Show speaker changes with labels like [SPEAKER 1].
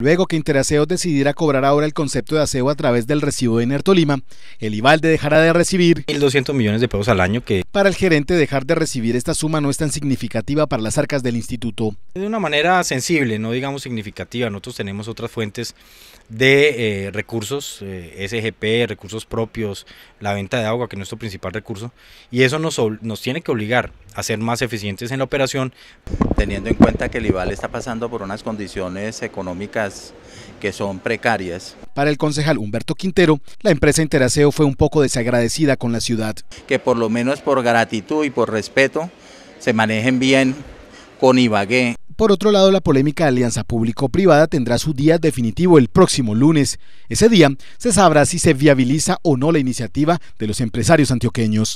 [SPEAKER 1] Luego que Interaseo decidiera cobrar ahora el concepto de aseo a través del recibo de Enertolima, el Ivalde dejará de recibir
[SPEAKER 2] 1.200 millones de pesos al año que
[SPEAKER 1] para el gerente dejar de recibir esta suma no es tan significativa para las arcas del instituto.
[SPEAKER 2] De una manera sensible, no digamos significativa, nosotros tenemos otras fuentes de eh, recursos, eh, SGP, recursos propios, la venta de agua que es nuestro principal recurso y eso nos, nos tiene que obligar a ser más eficientes en la operación.
[SPEAKER 3] Teniendo en cuenta que el IVAL está pasando por unas condiciones económicas que son precarias.
[SPEAKER 1] Para el concejal Humberto Quintero, la empresa Interaseo fue un poco desagradecida con la ciudad.
[SPEAKER 3] Que por lo menos por gratitud y por respeto se manejen bien con Ibagué.
[SPEAKER 1] Por otro lado, la polémica alianza público-privada tendrá su día definitivo el próximo lunes. Ese día se sabrá si se viabiliza o no la iniciativa de los empresarios antioqueños.